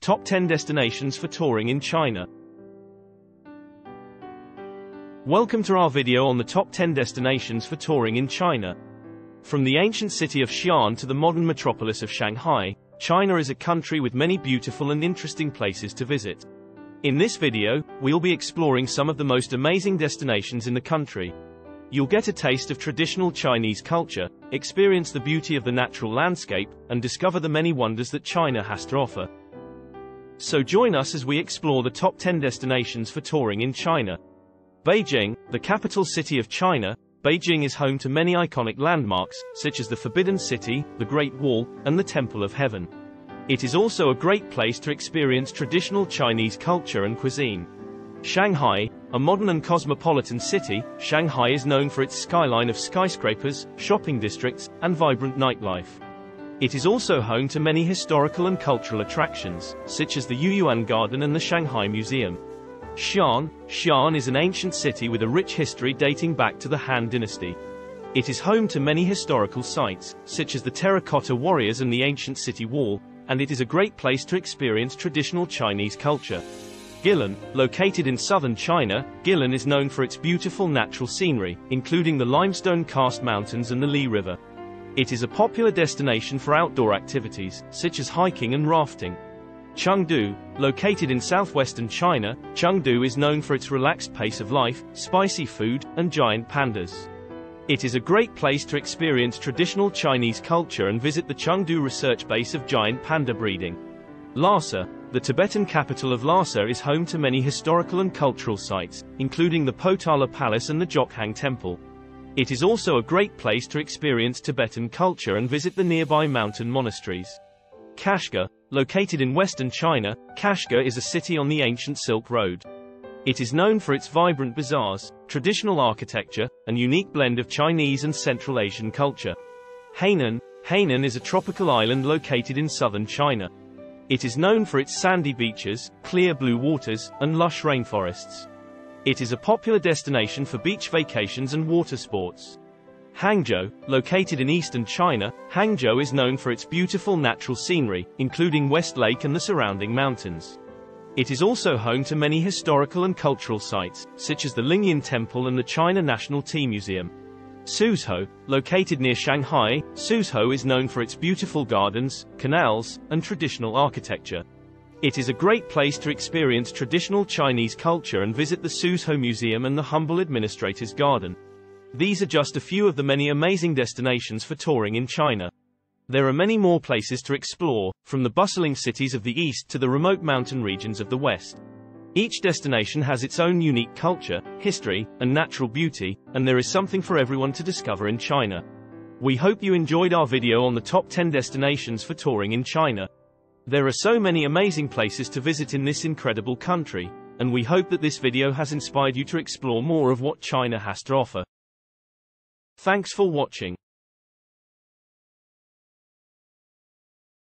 Top 10 Destinations for Touring in China. Welcome to our video on the top 10 destinations for touring in China. From the ancient city of Xi'an to the modern metropolis of Shanghai, China is a country with many beautiful and interesting places to visit. In this video, we'll be exploring some of the most amazing destinations in the country. You'll get a taste of traditional Chinese culture, experience the beauty of the natural landscape, and discover the many wonders that China has to offer. So join us as we explore the top 10 destinations for touring in China. Beijing, the capital city of China, Beijing is home to many iconic landmarks, such as the Forbidden City, the Great Wall, and the Temple of Heaven. It is also a great place to experience traditional Chinese culture and cuisine. Shanghai, a modern and cosmopolitan city, Shanghai is known for its skyline of skyscrapers, shopping districts, and vibrant nightlife. It is also home to many historical and cultural attractions, such as the Yuyuan Garden and the Shanghai Museum. Xi'an, Xi'an is an ancient city with a rich history dating back to the Han Dynasty. It is home to many historical sites, such as the Terracotta Warriors and the ancient city wall, and it is a great place to experience traditional Chinese culture. Guilin, located in southern China, Guilin is known for its beautiful natural scenery, including the limestone karst mountains and the Li River. It is a popular destination for outdoor activities, such as hiking and rafting. Chengdu, located in southwestern China, Chengdu is known for its relaxed pace of life, spicy food, and giant pandas. It is a great place to experience traditional Chinese culture and visit the Chengdu research base of giant panda breeding. Lhasa, the Tibetan capital of Lhasa is home to many historical and cultural sites, including the Potala Palace and the Jokhang Temple. It is also a great place to experience Tibetan culture and visit the nearby mountain monasteries. Kashgar, located in western China, Kashgar is a city on the ancient Silk Road. It is known for its vibrant bazaars, traditional architecture, and unique blend of Chinese and Central Asian culture. Hainan, Hainan is a tropical island located in southern China. It is known for its sandy beaches, clear blue waters, and lush rainforests. It is a popular destination for beach vacations and water sports. Hangzhou, located in eastern China, Hangzhou is known for its beautiful natural scenery, including West Lake and the surrounding mountains. It is also home to many historical and cultural sites, such as the Lingyin Temple and the China National Tea Museum. Suzhou, located near Shanghai, Suzhou is known for its beautiful gardens, canals, and traditional architecture. It is a great place to experience traditional Chinese culture and visit the Suzhou Museum and the humble administrator's garden. These are just a few of the many amazing destinations for touring in China. There are many more places to explore, from the bustling cities of the east to the remote mountain regions of the west. Each destination has its own unique culture, history, and natural beauty, and there is something for everyone to discover in China. We hope you enjoyed our video on the top 10 destinations for touring in China. There are so many amazing places to visit in this incredible country, and we hope that this video has inspired you to explore more of what China has to offer. Thanks for watching.